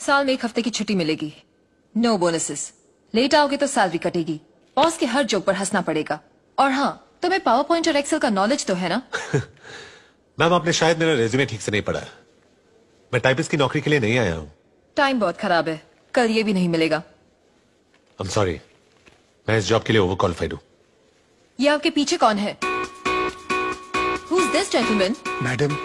साल में एक हफ़्ते की छुट्टी मिलेगी। नो बोनसेस लेट आओगे तो सैलरी कटेगी। बॉस के हर जोक पर हंसना पड़ेगा। और हाँ तुम्हें पावर पॉइंट और एक्सेल का नॉलेज तो है ना? मैम आपने शायद मेरा रेज्यूमे ठीक से नहीं पढ़ा। मैं टाइपिस्ट की नौकरी के लिए नहीं आया हूँ। टाइम बहुत खराब है। कल ये भी नहीं मिलेगा। आई एम सॉरी मैं इस जॉब के लिए ओवर क्वालिफाइड हूँ। ये आपके पीछे कौन है? Who's this gentleman? मैडम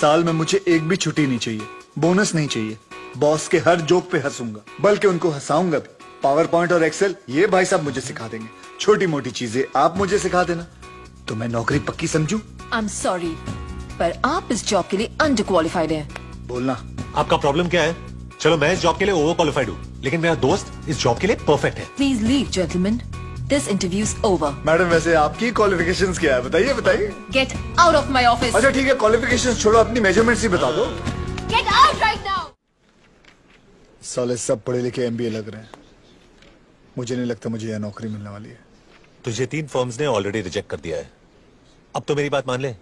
साल में मुझे एक भी छुट्टी नहीं चाहिए। बोनस नहीं चाहिए। बॉस के हर जोक पे हंसूँगा। बल्कि उनको हंसाऊँगा भी। पावर पॉइंट और एक्सेल ये भाई साहब मुझे सिखा देंगे। छोटी मोटी चीज़ें आप मुझे सिखा देना। तो मैं नौकरी पक्की समझू? I'm sorry, पर आप इस जॉब के लिए अंडर क्वालिफाइड हैं। बोलना। आपका प्रॉब्लम क्या है? चलो मैं इस जॉब के लिए ओवर क्वालिफाइड हूँ। लेकिन मेरा दोस्त इस जॉब के लिए परफेक्ट है। Please leave, gentlemen. This interview's over madam वैसे आपकी क्वालिफिकेशंस क्या है? बताइए बताइए। Get out of my office. अच्छा ठीक है क्वालिफिकेशंस छोड़ो अपनी मेजरमेंट्स ही बता दो। Get out right now. साले सब पढ़े लिखे एमबीए लग रहे हैं। मुझे नहीं लगता मुझे यह नौकरी मिलने वाली है। तुझे तीन फर्म्स ने ऑलरेडी रिजेक्ट कर दिया है। अब तो मेरी बात मान ले।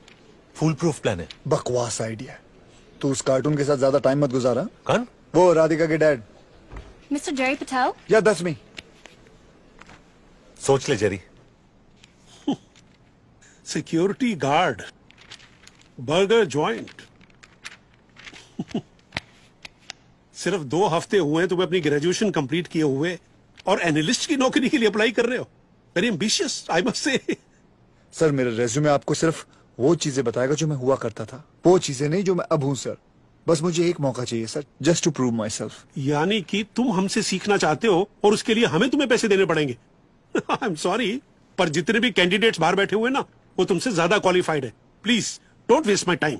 फुल प्रूफ प्लान है। बकवास आइडिया है। तू उस कार्टून के साथ ज़्यादा टाइम मत गुजारा। कौन? वो राधिका के डैड मिस्टर Jerry Patel? या दसवीं। सोच ले Jerry security guard burger joint सिर्फ़ दो हफ़्ते हुए हैं तुम्हें अपनी ग्रेजुएशन कंप्लीट किए हुए और एनालिस्ट की नौकरी के लिए अप्लाई कर रहे हो very ambitious I must say sir मेरा रेज्यूमे आपको सिर्फ़ वो चीज़ें बताएगा जो मैं हुआ करता था वो चीज़ें नहीं जो मैं अब हूँ सर बस मुझे एक मौका चाहिए sir just to prove myself यानी कि तुम हमसे सीखना चाहते हो और उसके लिए हमें तुम्हें पैसे देने पड़ेंगे आई एम सॉरी पर जितने भी कैंडिडेट्स बाहर बैठे हुए हैं ना वो तुमसे ज़्यादा क्वालिफाइड है please don't waste my time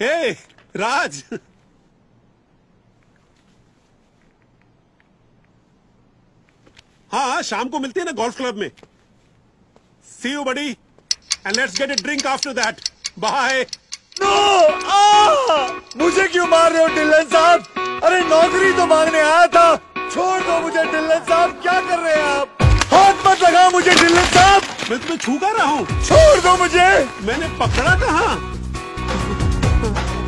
hey Raj हाँ हाँ शाम को मिलते हैं ना गोल्फ क्लब में। See you buddy and let's get a drink after that bye no मुझे क्यों मार रहे हो टिल्लन साहब? अरे नौकरी तो मांगने आया था। छोड़ दो मुझे टिल्लन साहब। क्या कर रहे हैं आप? हाथ मत लगाओ मुझे टिल्लन साहब। मैं तुम्हें छू कर रहा हूँ। छोड़ दो मुझे। मैंने पकड़ा कहा?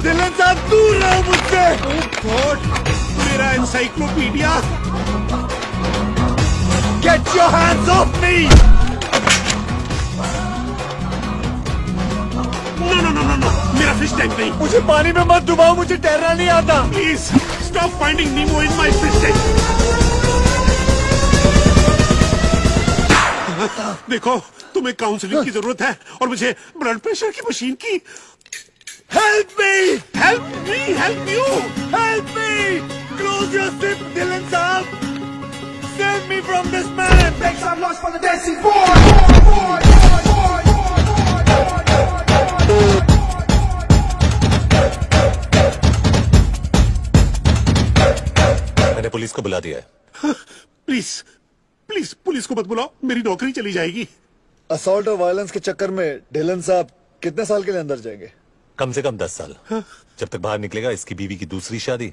साहब दूर रहो मुझसे। गॉड, मेरा encyclopedia get your hands off me no no no no no मेरा फ़िश टैंक नहीं। मुझे पानी में मत डुबाओ, मुझे तैरना नहीं आता। Please stop finding Nemo in my fish tank देखो, तुम्हें काउंसलिंग की ज़रूरत है और मुझे ब्लड प्रेशर की मशीन की help you help me close your zip Tillan साहब save me from this man Make some noise for the dancing boy. मैंने पुलिस को बुला दिया है। प्लीज़ प्लीज़ पुलिस को मत बुलाओ। मेरी नौकरी चली जाएगी। असॉल्ट और वायलेंस के चक्कर में ढिलन साहब कितने साल के लिए अंदर जाएँगे? कम से कम दस साल। जब तक बाहर निकलेगा इसकी बीवी की दूसरी शादी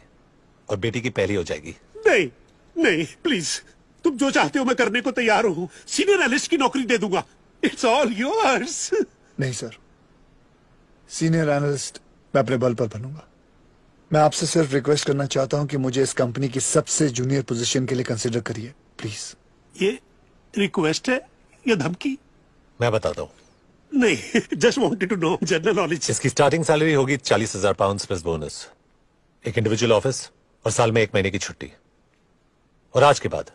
और बेटी की पहली हो जाएगी। नहीं नहीं प्लीज़ तुम जो चाहते हो मैं करने को तैयार हूँ। सीनियर एनालिस्ट की नौकरी दे दूँगा। इट्स ऑल योर्स नहीं सर सीनियर एनालिस्ट मैं अपने बल पर बनूँगा। मैं आपसे सिर्फ़ रिक्वेस्ट करना चाहता हूँ कि मुझे इस कंपनी की सबसे जूनियर पोजीशन के लिए कंसिडर करिए प्लीज़ ये रिक्वेस्ट है या धमकी? मैं बताता हूँ। नहीं just wanted to know general knowledge इसकी स्टार्टिंग सैलरी होगी चालीस हज़ार पाउंड प्लस बोनस एक इंडिविजुअल ऑफ़िस और साल में एक महीने की छुट्टी. और आज के बाद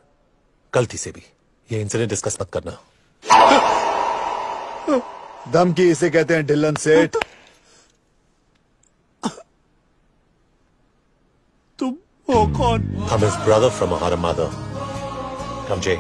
गलती से भी ये इंसिडेंट डिस्कस मत करना. धमकी इसे कहते हैं ढिल्लन सेठ। तुम हो कौन? I'm his brother from a mother. Come, Jay.